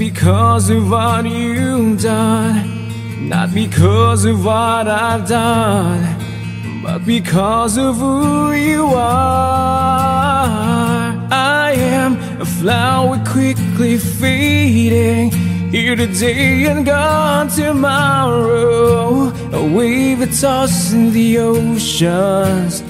because of what you've done. Not because of what I've done, but because of who you are. I am a flower quickly fading. Here today and gone tomorrow. A wave that's tossing the oceans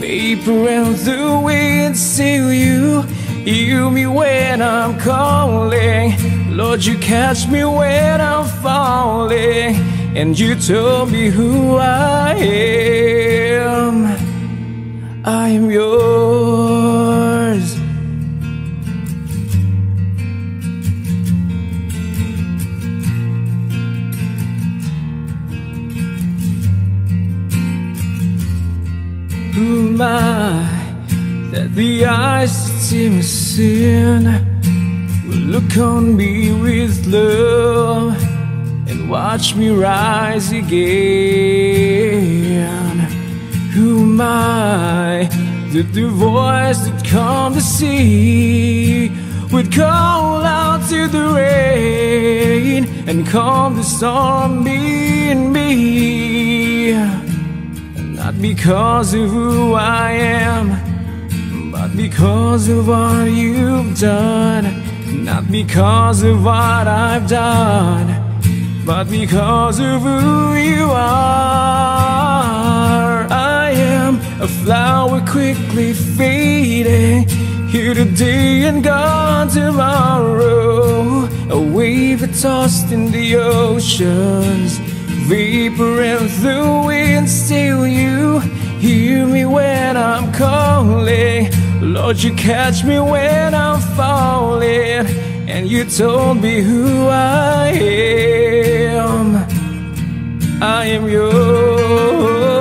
vapor and the wind still you hear me when I'm calling Lord you catch me when I'm falling and you told me who I am. I am yours. Who am I that the eyes see me sin look on me with love and watch me rise again? Who am I that the voice that calmed the sea would call out to the rain and calm the storm in me? Not because of who I am, but because of what you've done. Not because of what I've done, but because of who you are. I am a flower quickly fading, here today and gone tomorrow. A wave tossed in the oceans vapor and the wind still you hear me when I'm calling Lord you catch me when I'm falling and you told me who I am. I am yours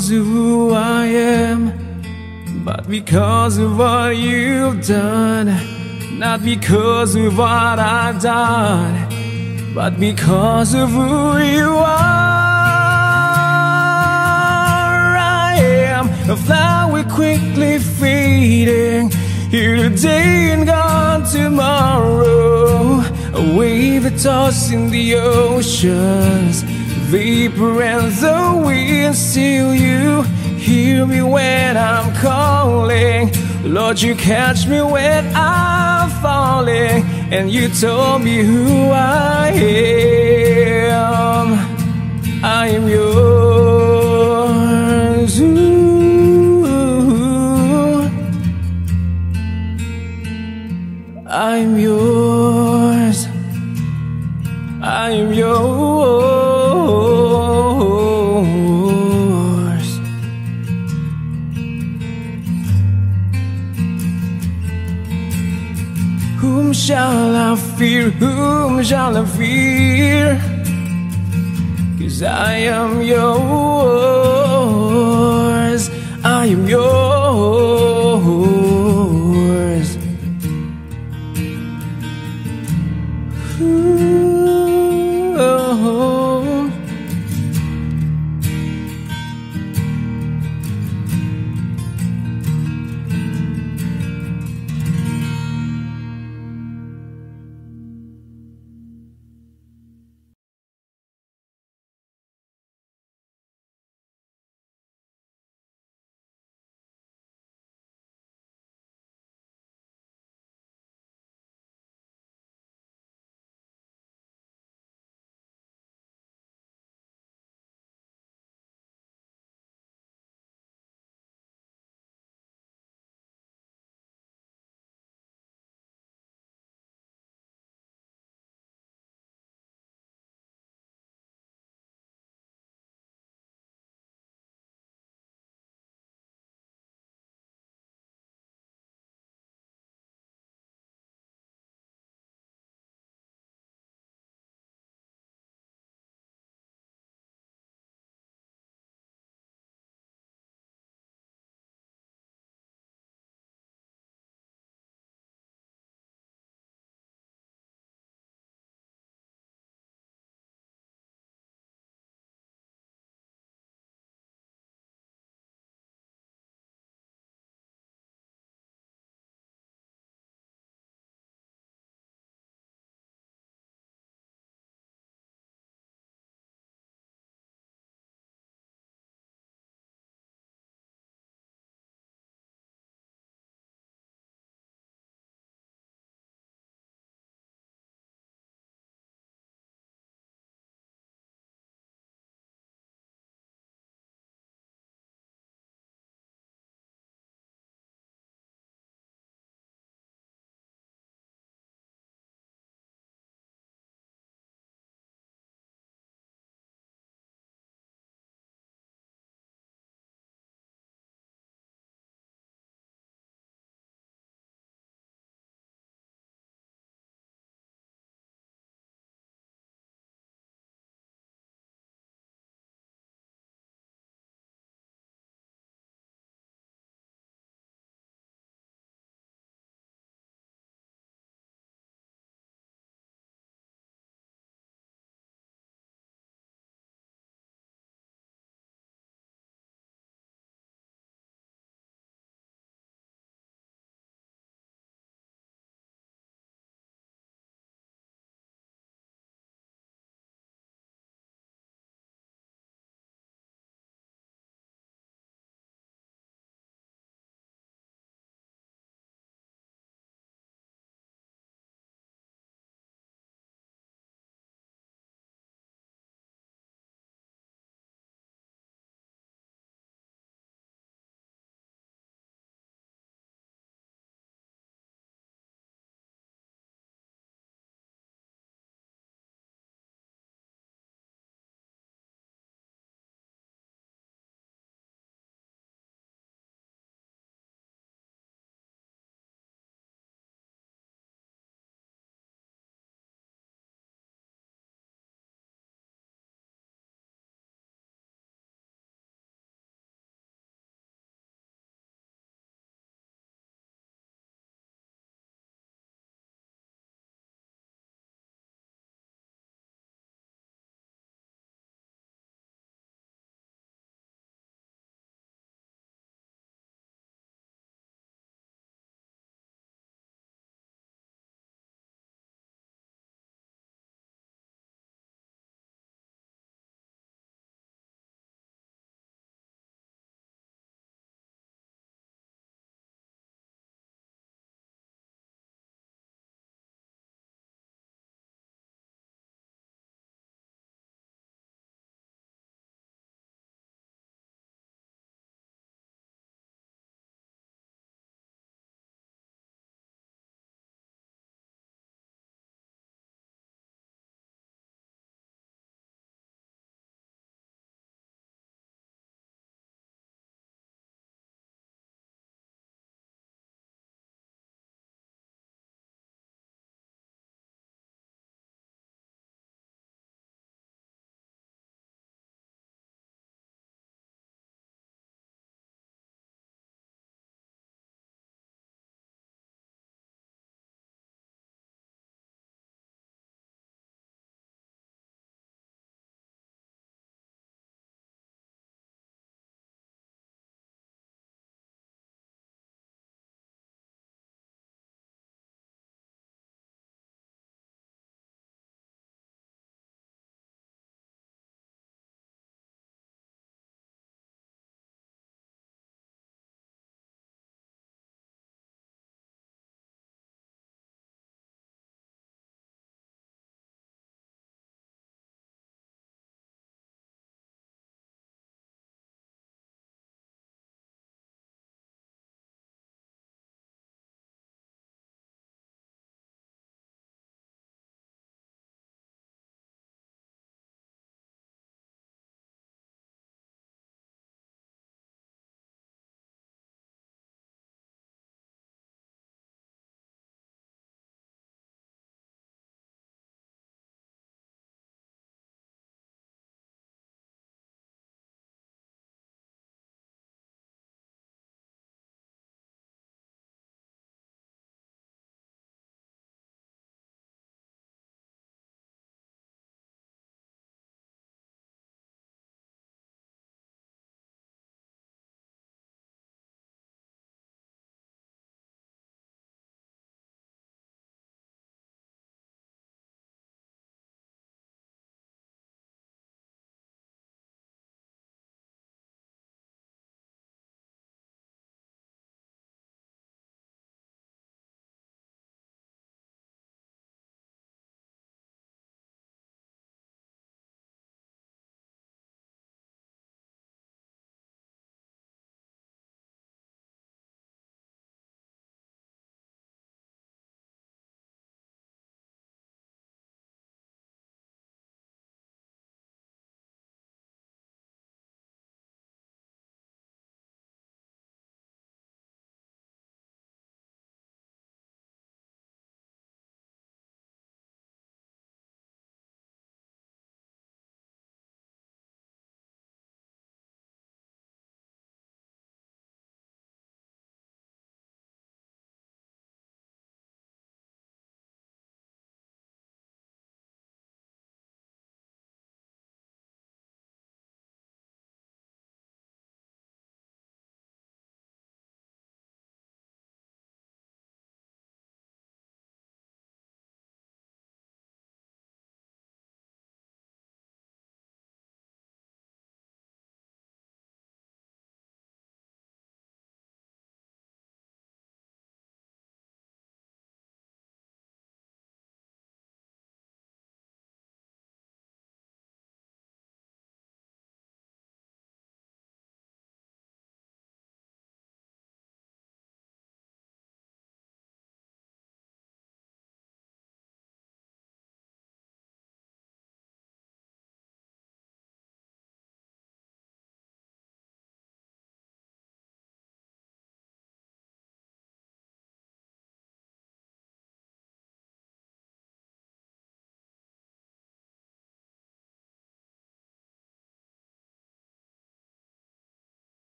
because of who I am, but because of what you've done. Not because of what I've done, but because of who you are. I am a flower quickly fading, here today and gone tomorrow. A wave that in the oceans vapor and the wind still you. Hear me when I'm calling. Lord you catch me when I'm falling. And you told me who I am. I am yours. Ooh. I'm yours fear? Whom shall I fear? Cause I am yours. I am yours.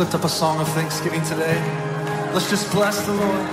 lift up a song of thanksgiving today. Let's just bless the Lord.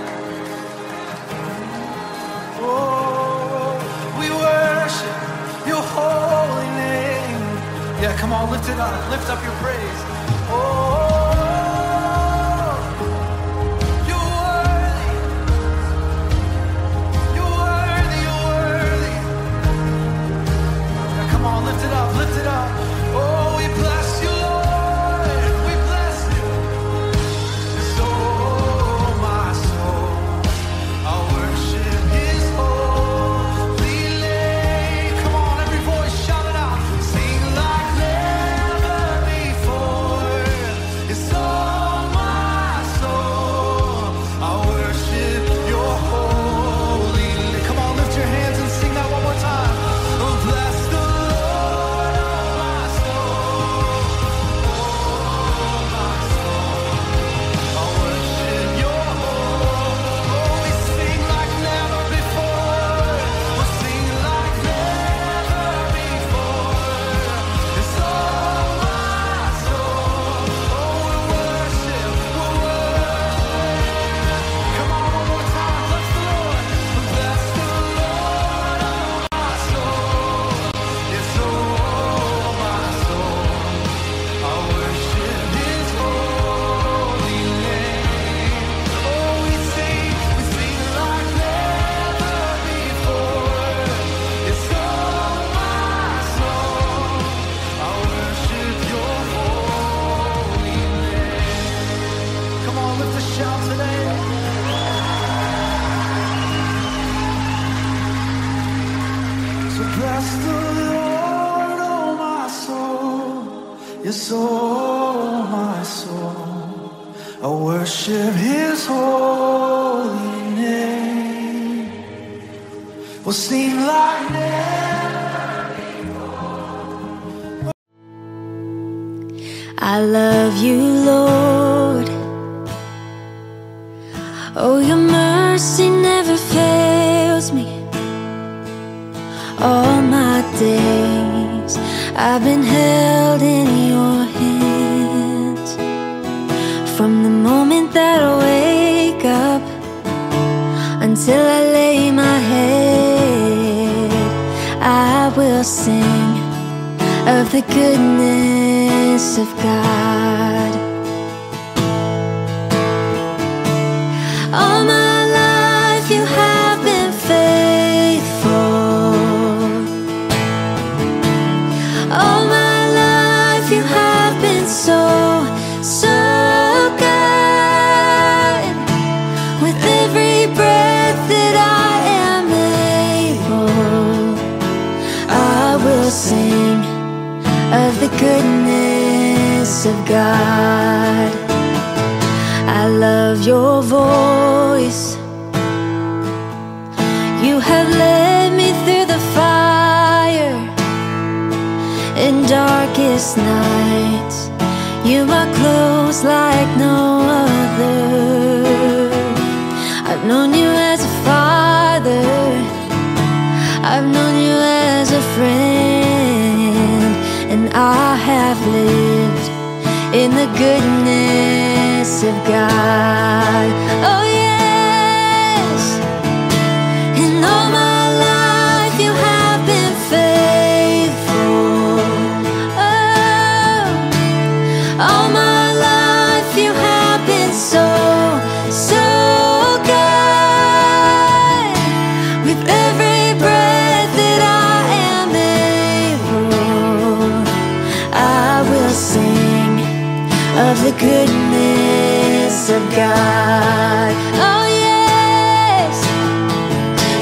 the goodness of God. Oh, yes,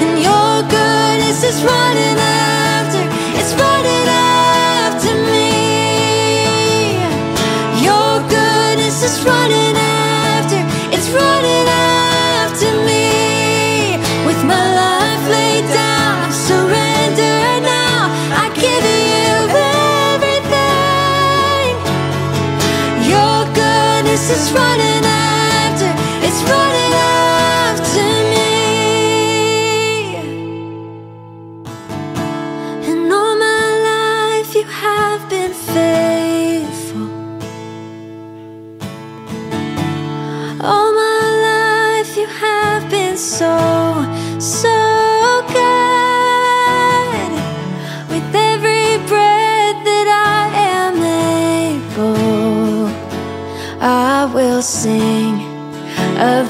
and your goodness is running out.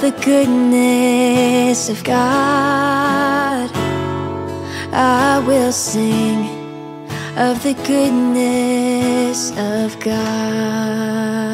the goodness of God. I will sing of the goodness of God.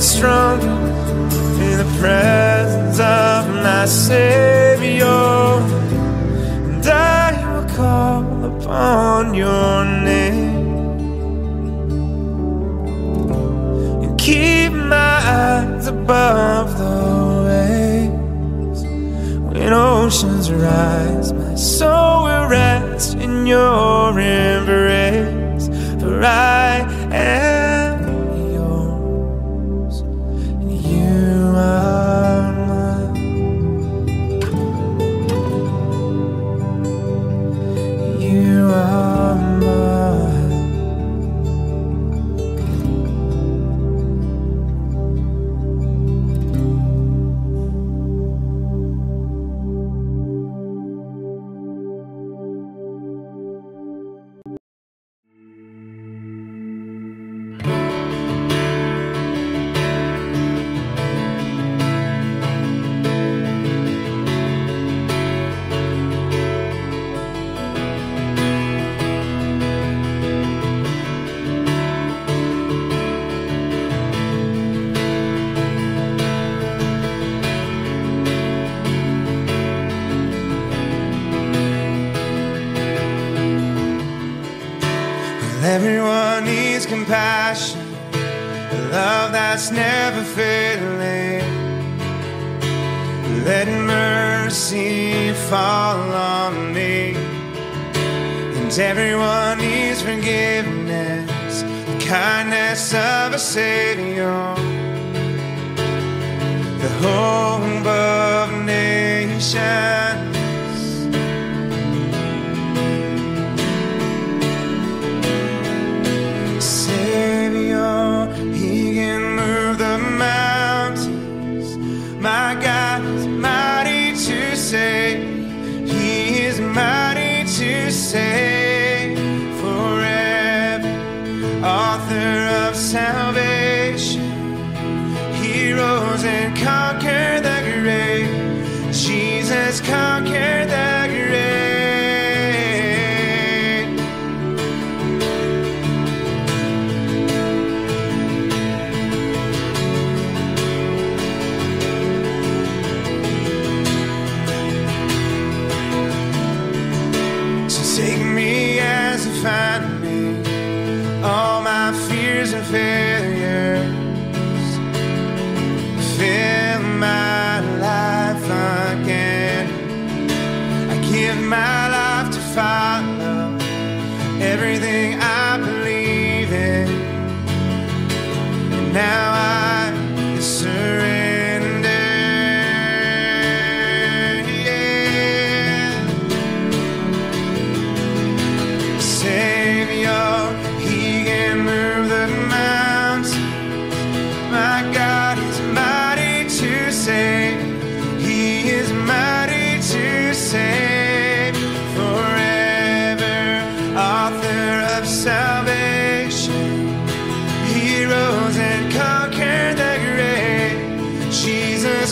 strong in the presence of my Savior. And I will call upon your name and keep my eyes above the waves. When oceans rise, my soul will rest in your embrace. For I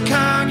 this kind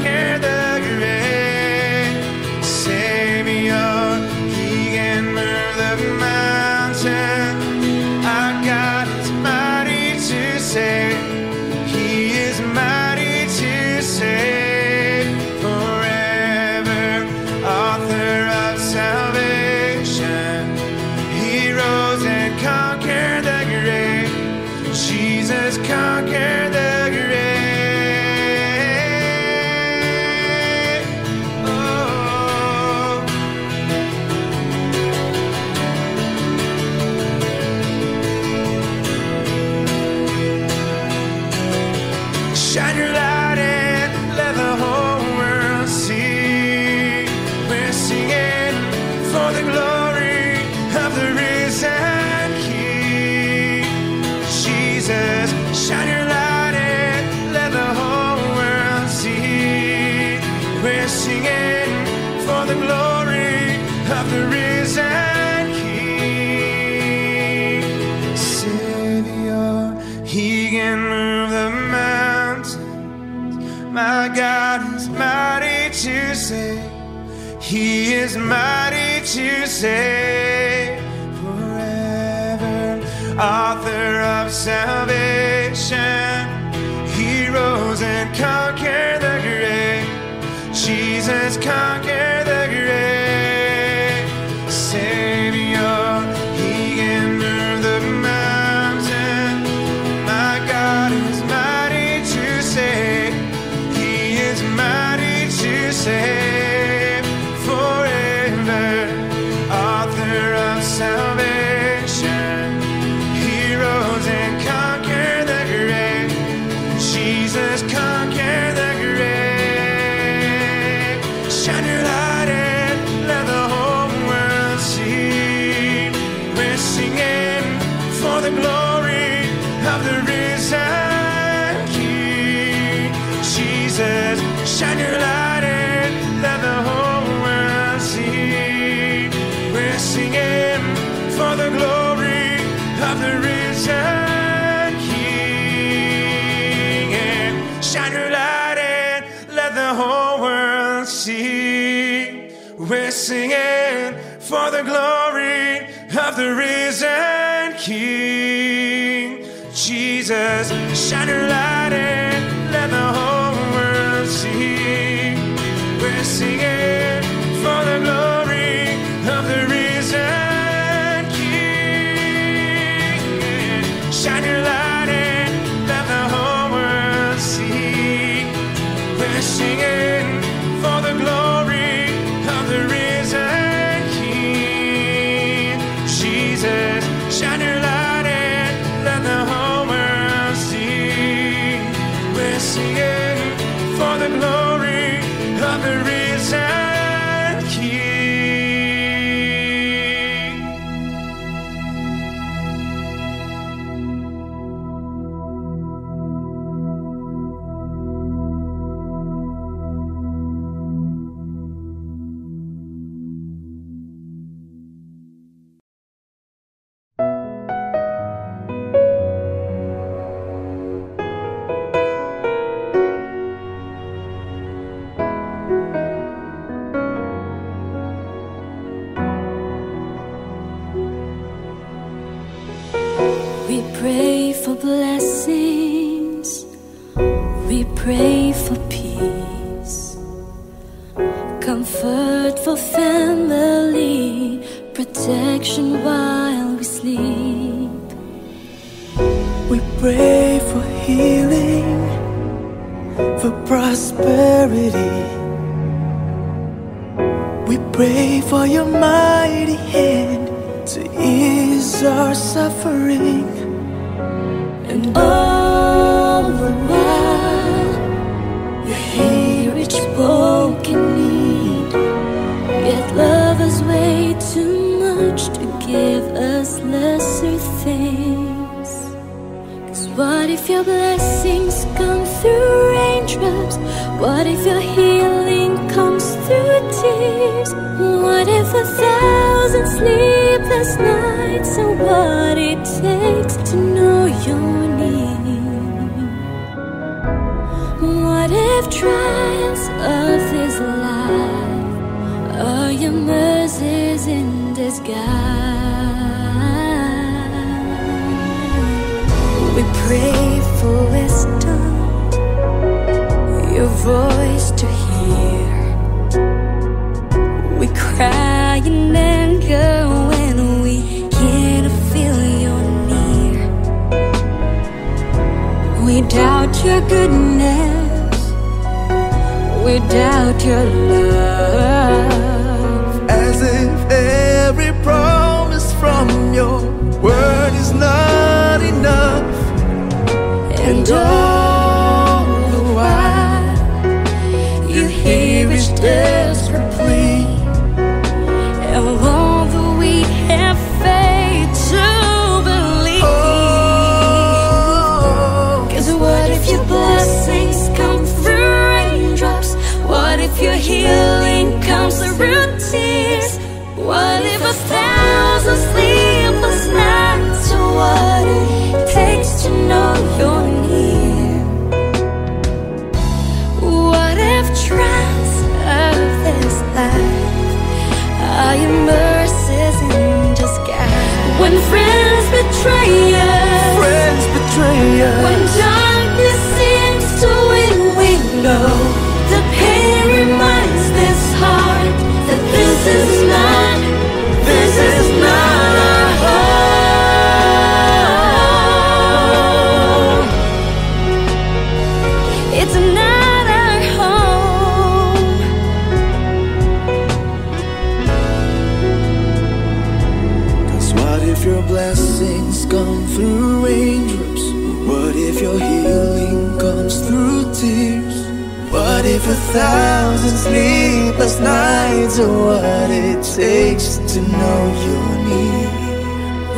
your blessings come through raindrops? What if your healing comes through tears? What if a thousand sleepless nights are what it takes to know you're near?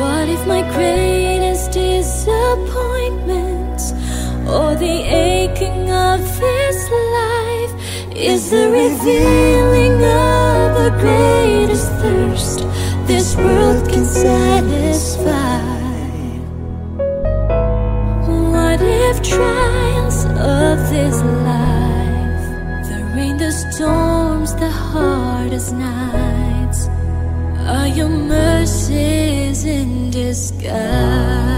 What if my greatest disappointment or the aching of this life is the revealing of the greatest thirst this world can satisfy? What if trials of this life, the rain, the storms, the hardest nights, are your mercies in disguise?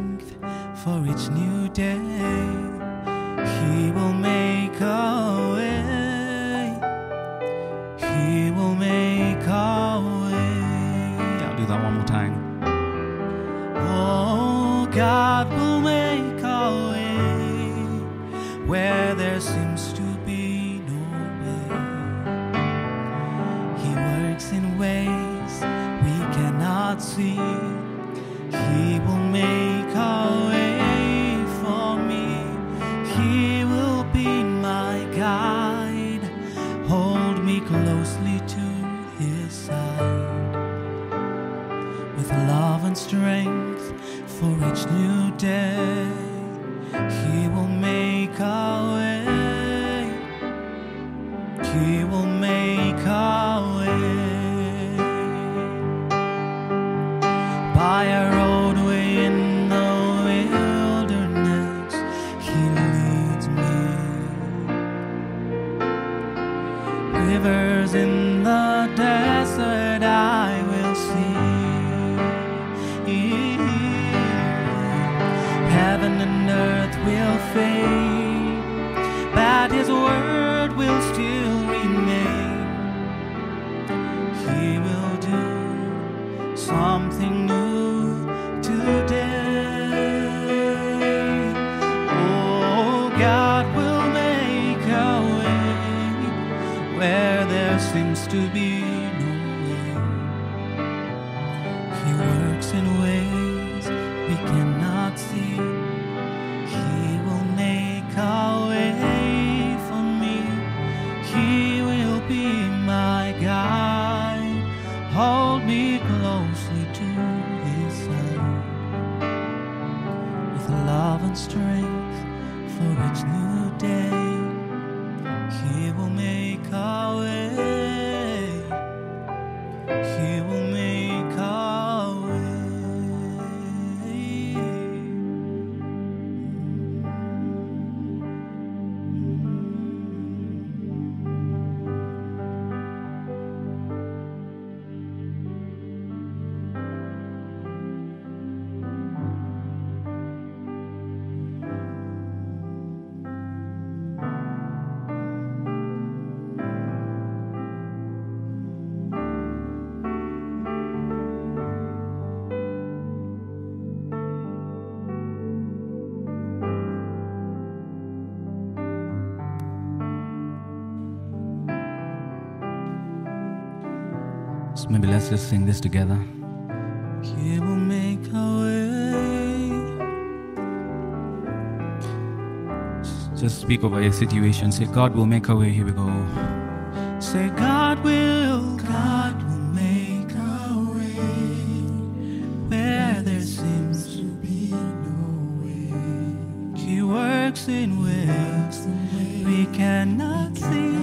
for each new day. He will make a way. So maybe let's just sing this together. We'll make our way. Just speak over your situation. Say, God will make our way. Here we go. Say, God will, God will make our way where there seems to be no way. He works in ways we cannot see.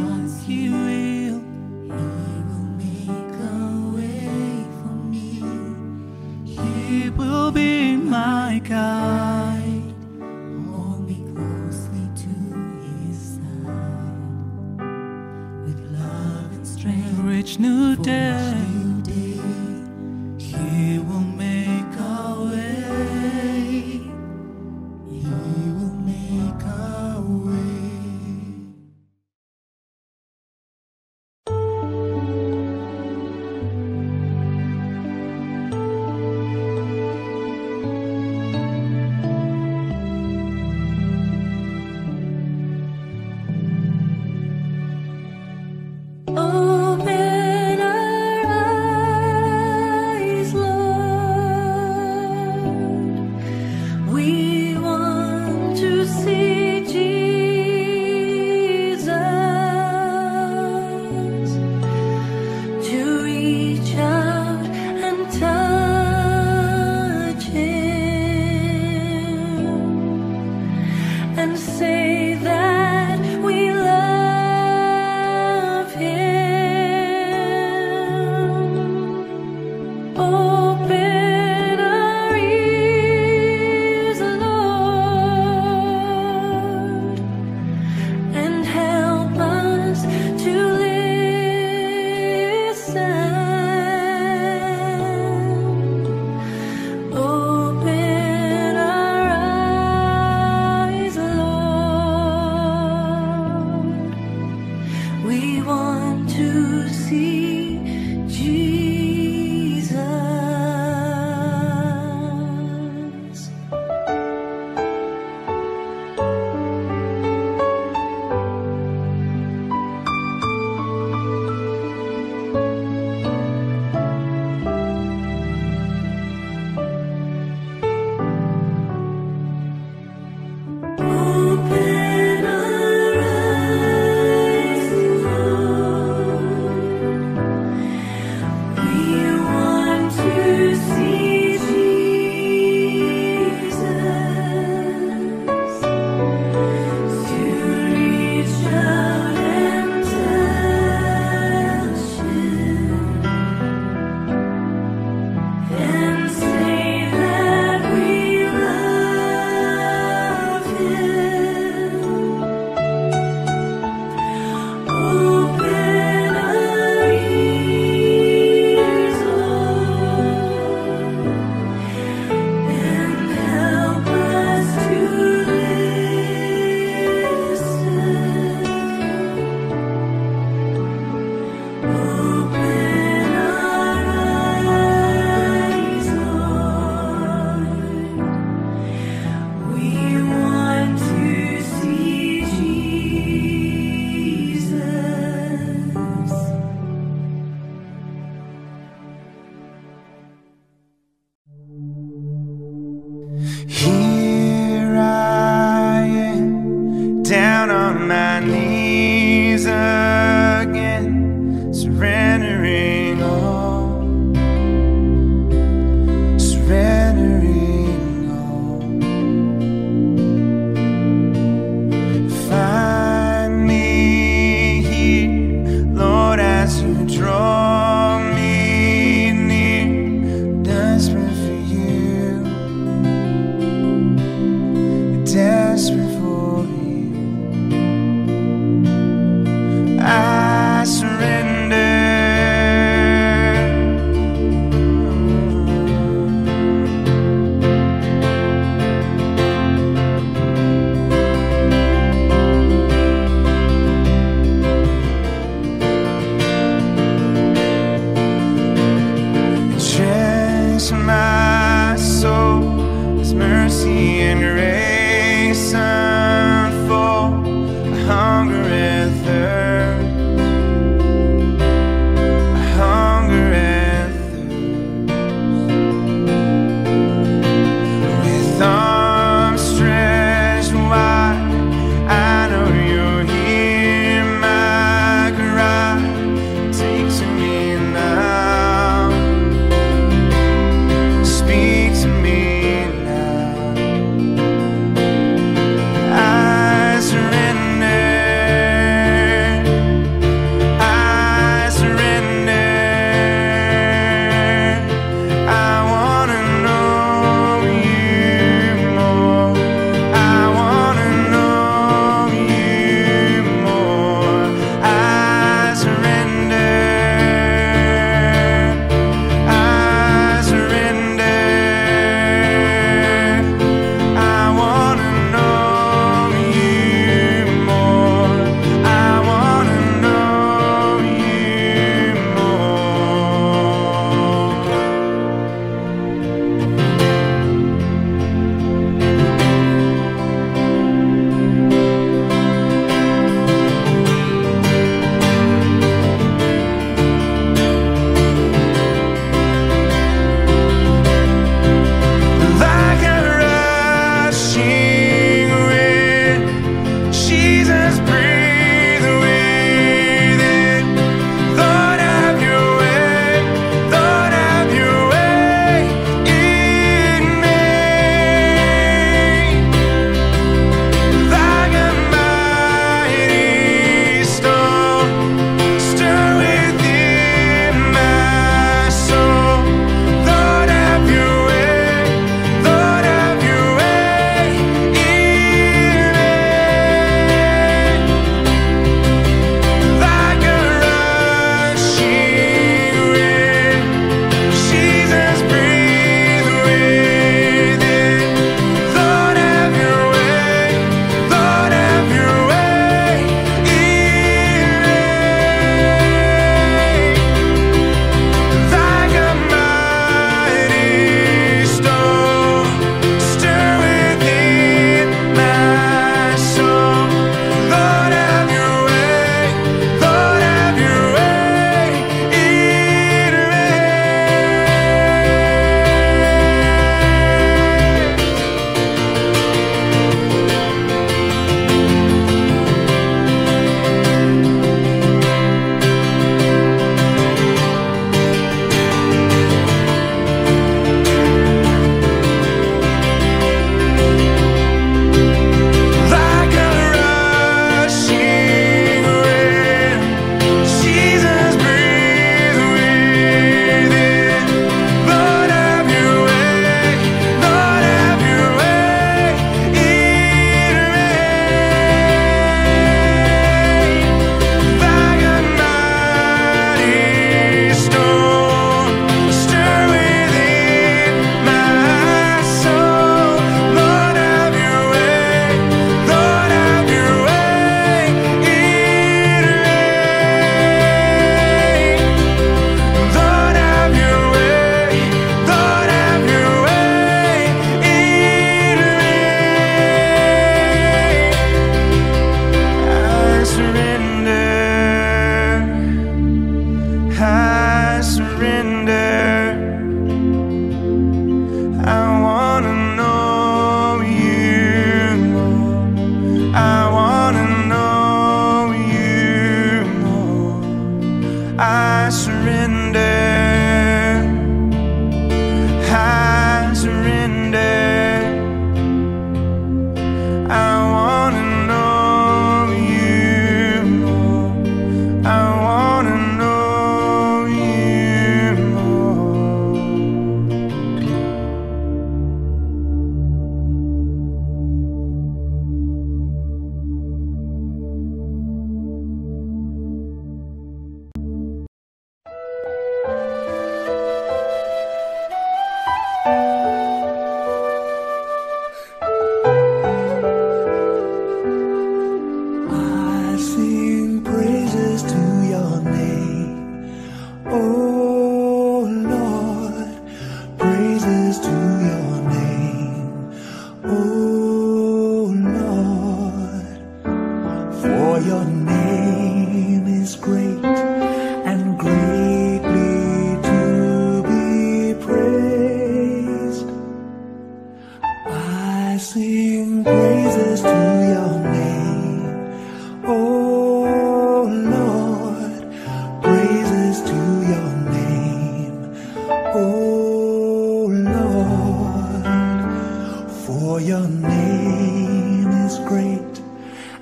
Your name is great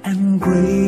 and greatly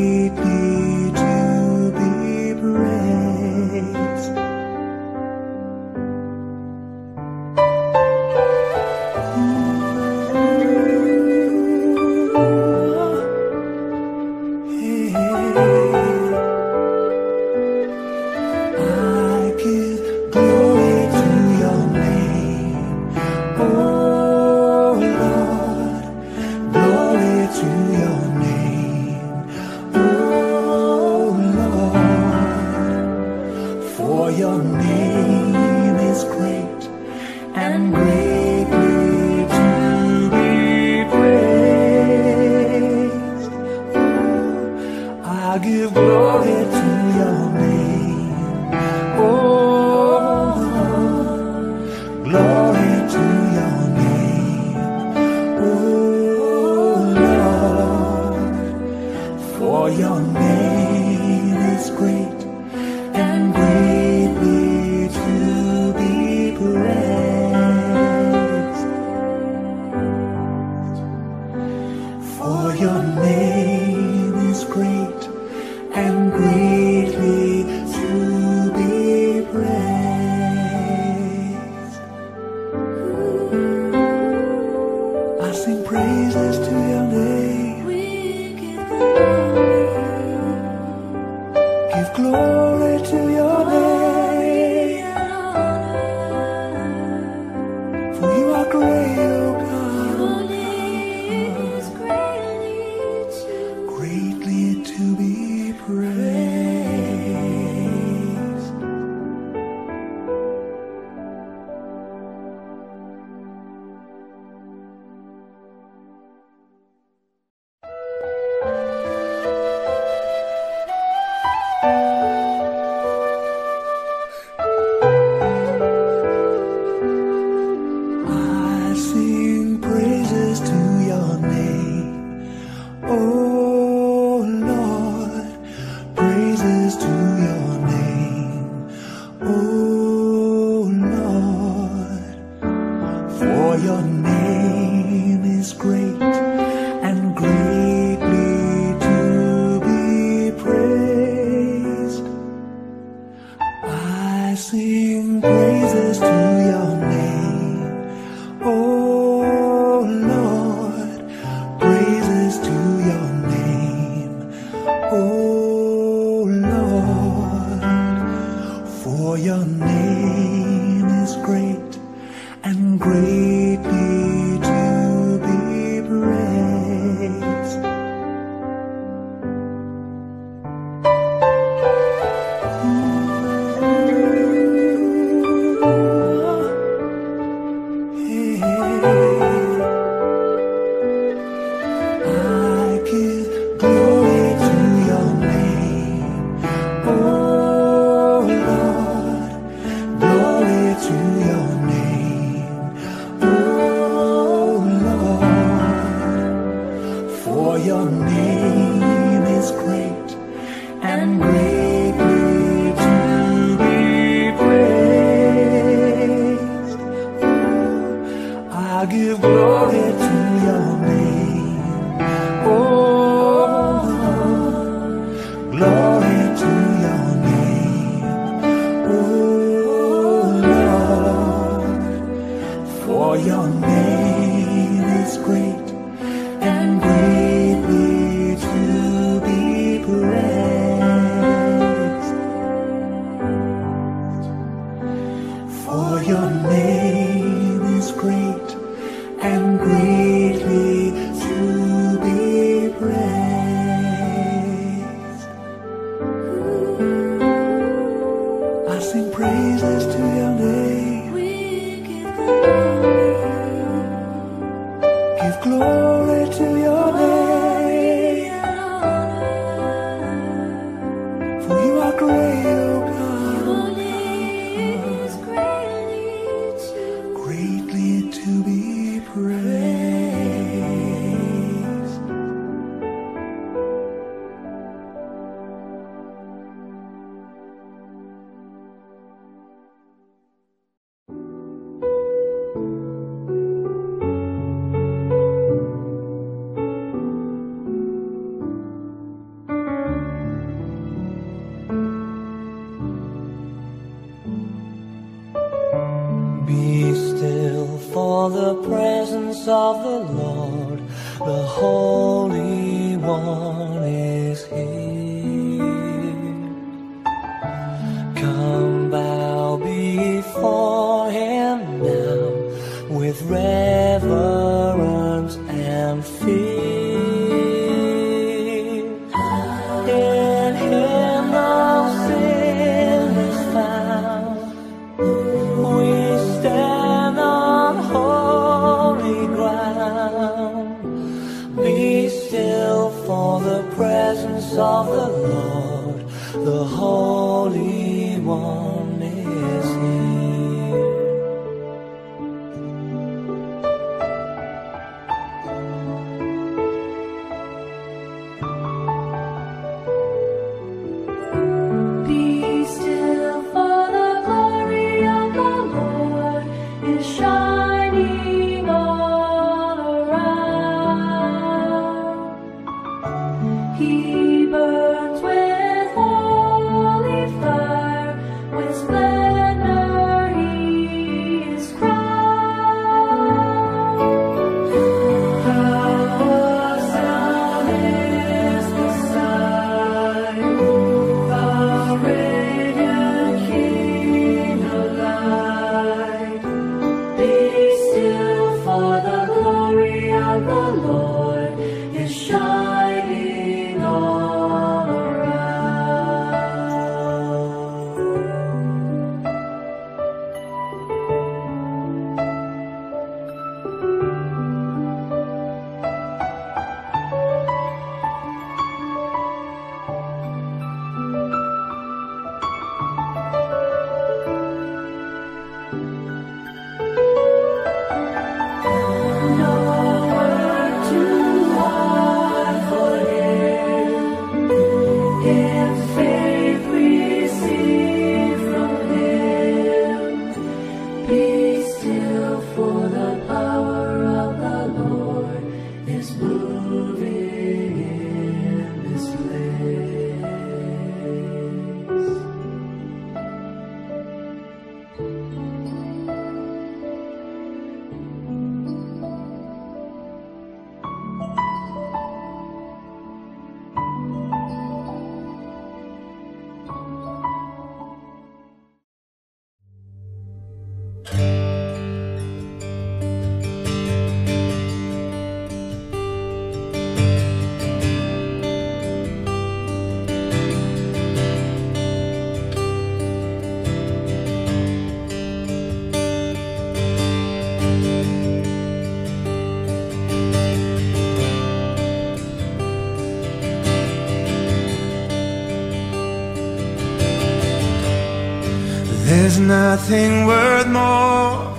nothing worth more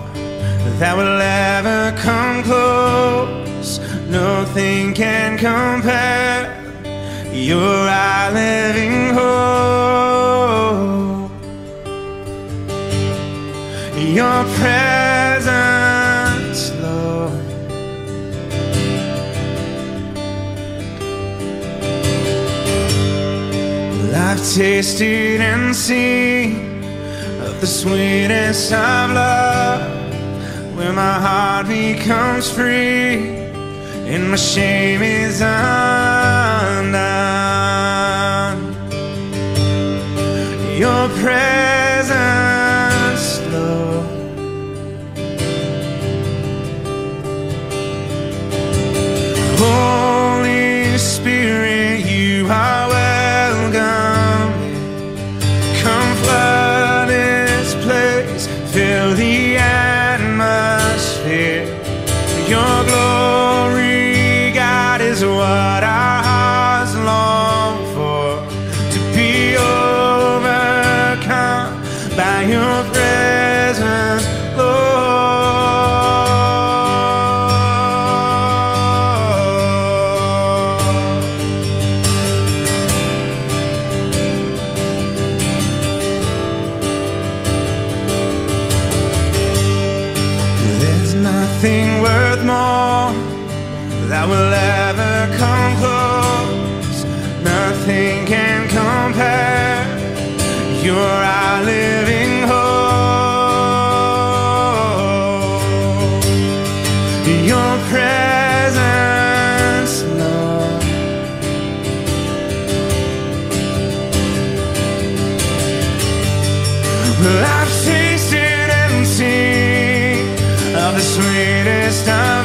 that will ever come close. Nothing can compare. You're our living hope. Your presence, Lord. Well, I've tasted and seen the sweetest of love, where my heart becomes free and my shame is undone. Your presence. I've tasted empty of the sweetest time.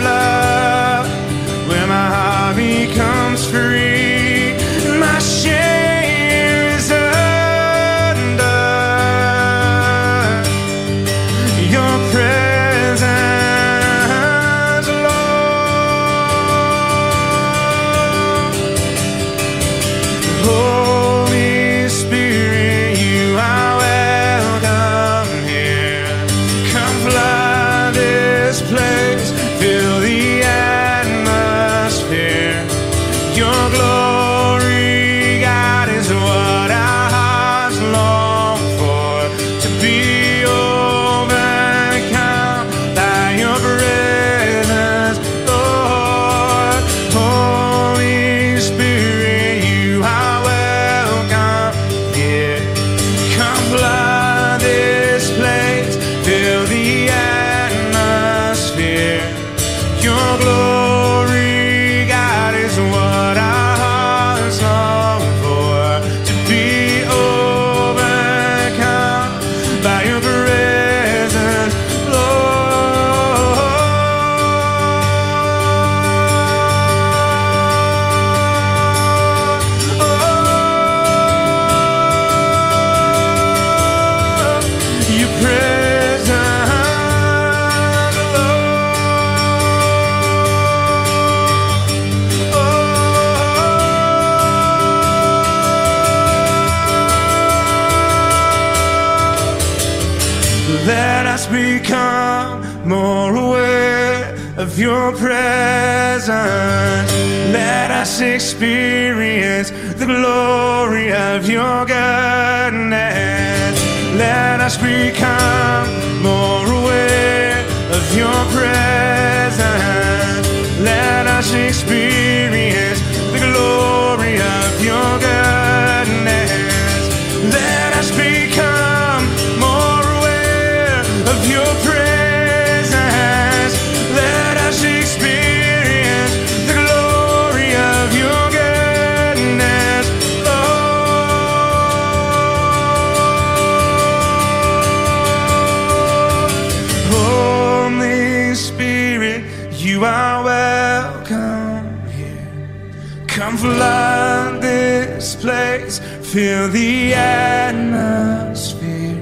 Atmosphere.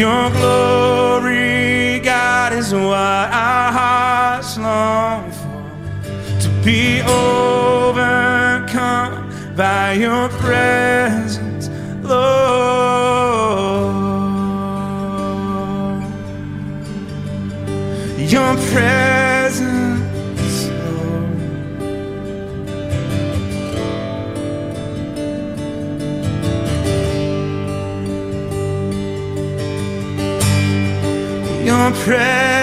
Your glory, Your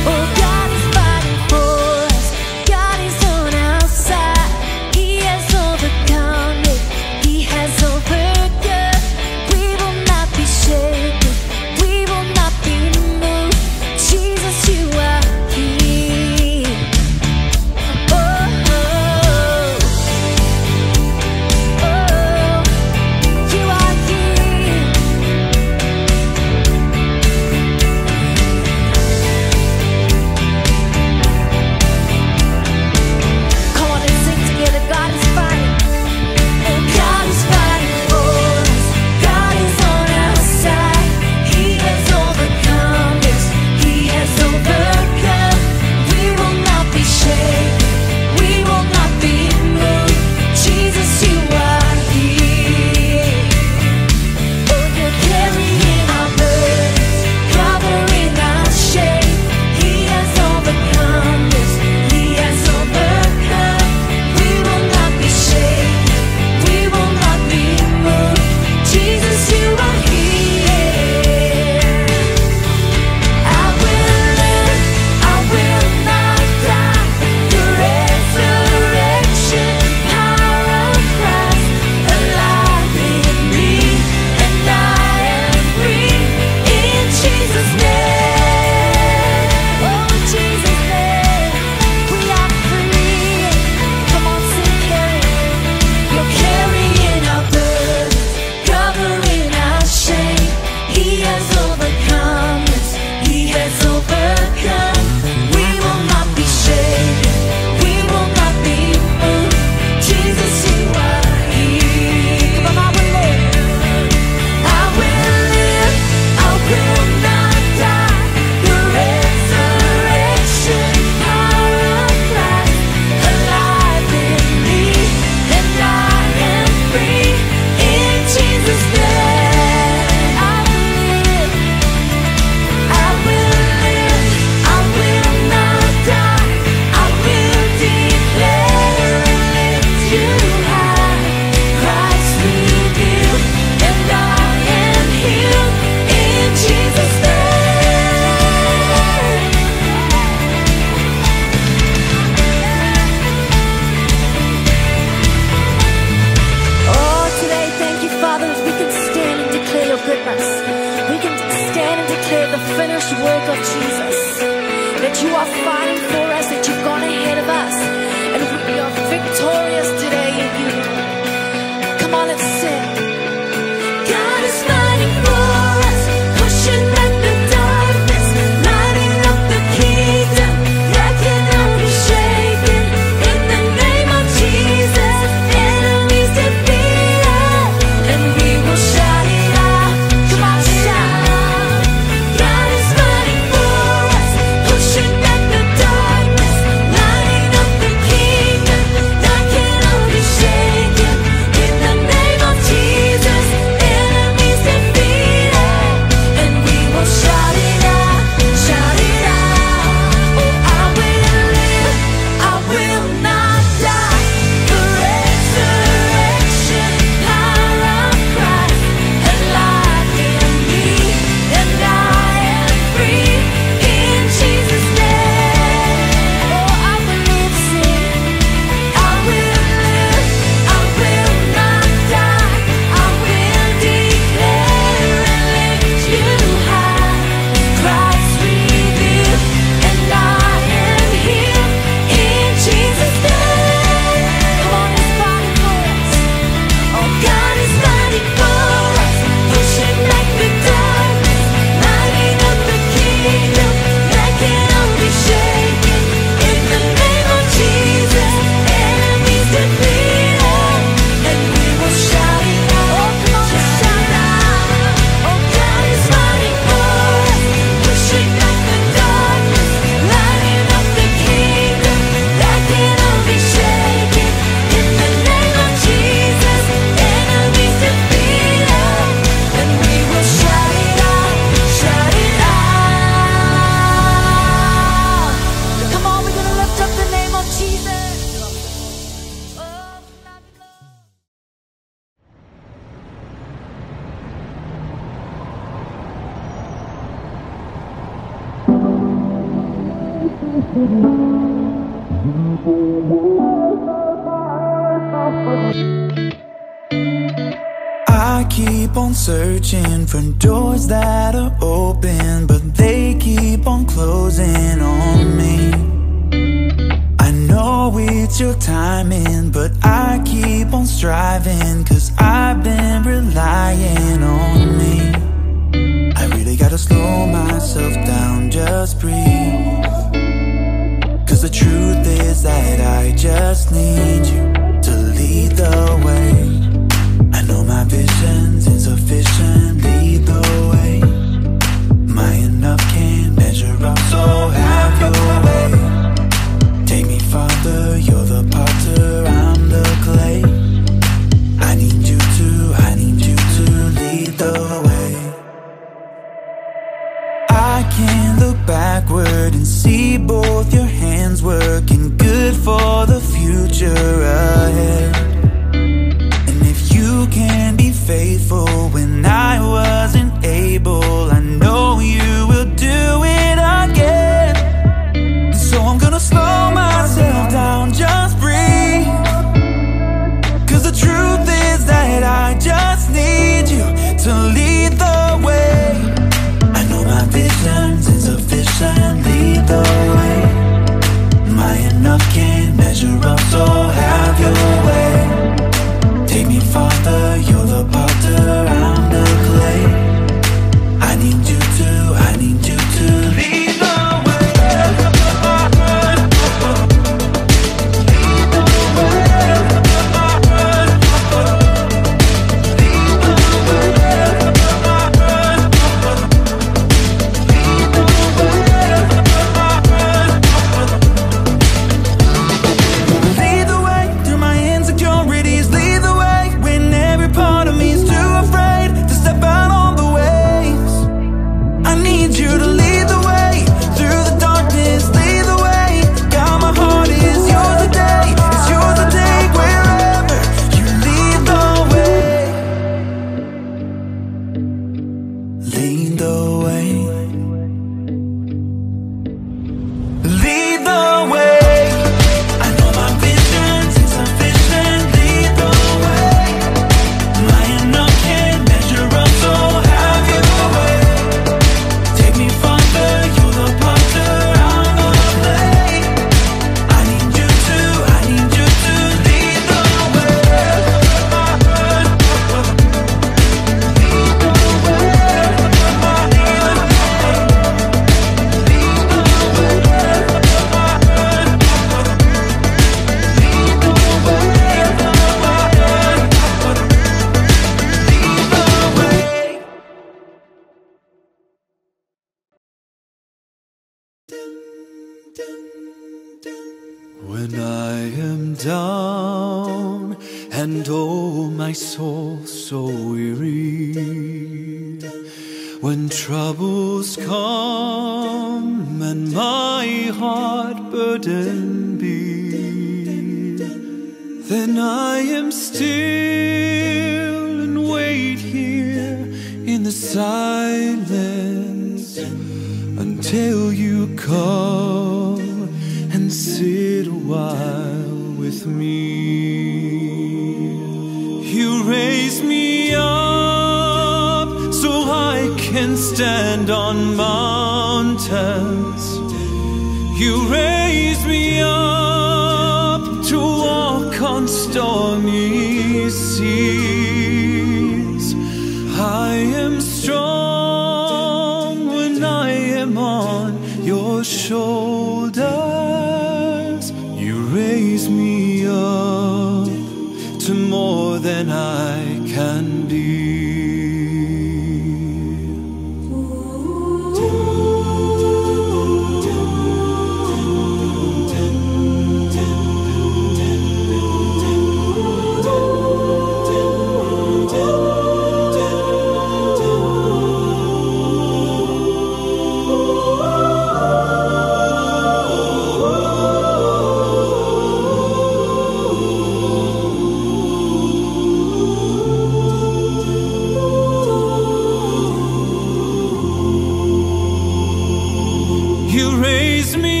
me.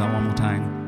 That one more time.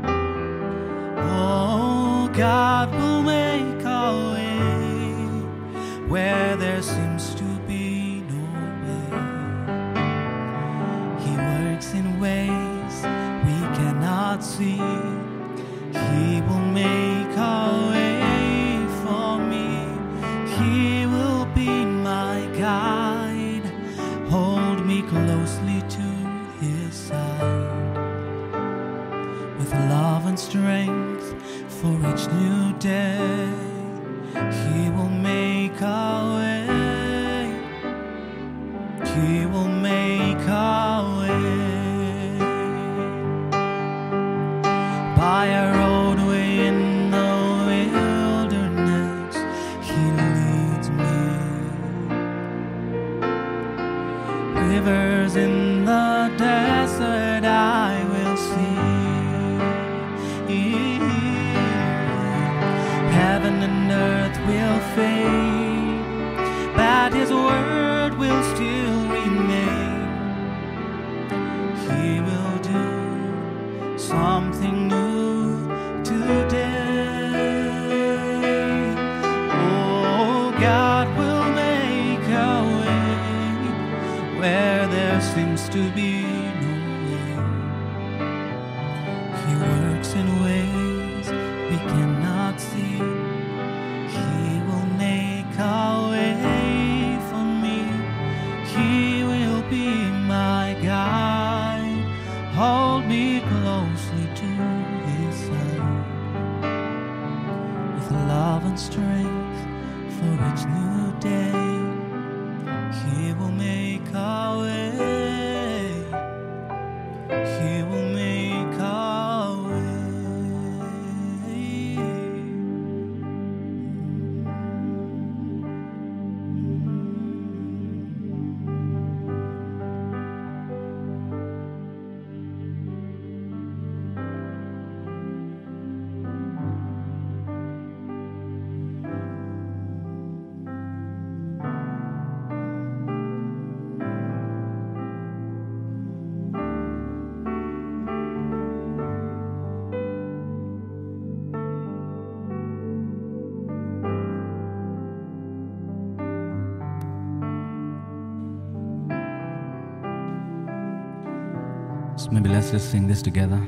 Just sing this together.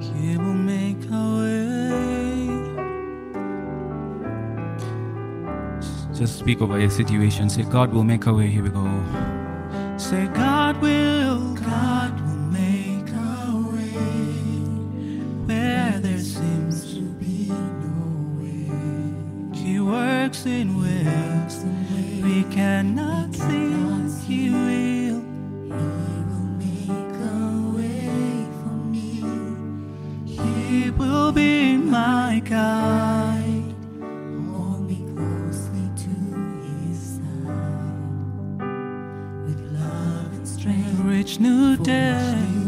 will make way. Just speak over your situation. Say, God will make our way. Here we go. Say, God will, God will make our way where there seems to be no way. He works in ways we cannot see. each new day.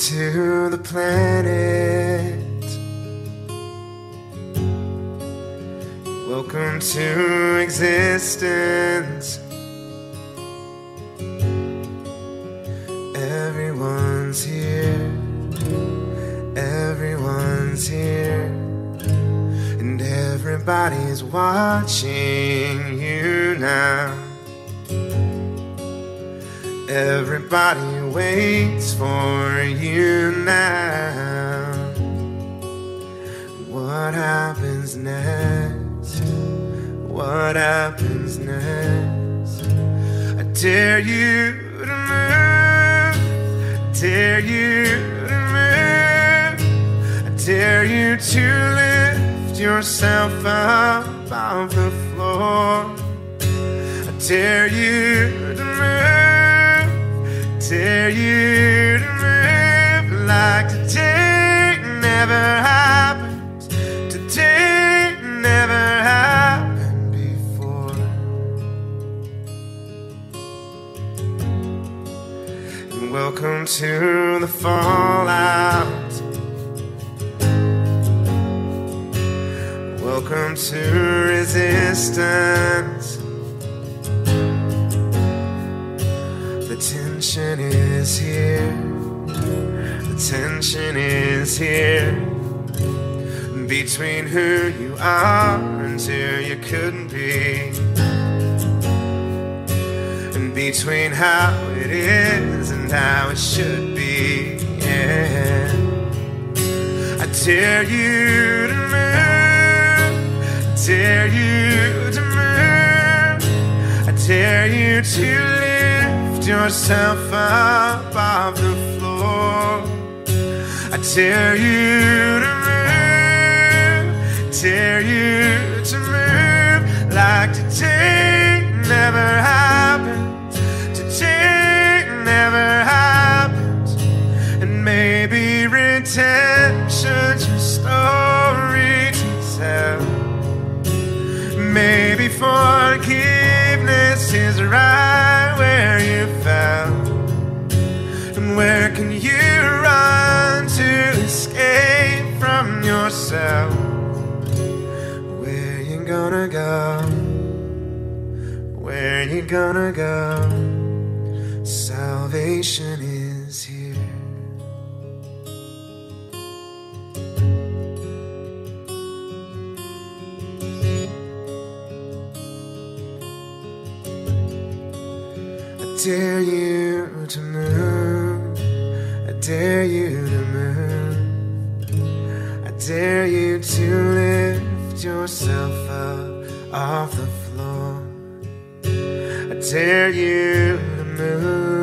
to the planet. Welcome to existence. Everyone's here. Everyone's here. And everybody's watching you now. Everybody waits for you now. What happens next? What happens next? I dare you to move. I dare you to move. I dare you to lift yourself up off the floor. I dare you to move. Dare you to move like today never happened. Today never happened before. And welcome to the fallout. Welcome to resistance. Tension is here. The tension is here. Between who you are and who you couldn't be. And between how it is and how it should be. Yeah. I dare you to move. I dare you to move. I dare you to lift yourself up off the floor. I dare you to move. Dare you to move like today never happened. Today never happened. And maybe redemption's your story to tell. Maybe forgiveness is right where can you run to escape from yourself? Where you gonna go? Where you gonna go? Salvation is here. I dare you dare you to move. I dare you to lift yourself up off the floor. I dare you to move.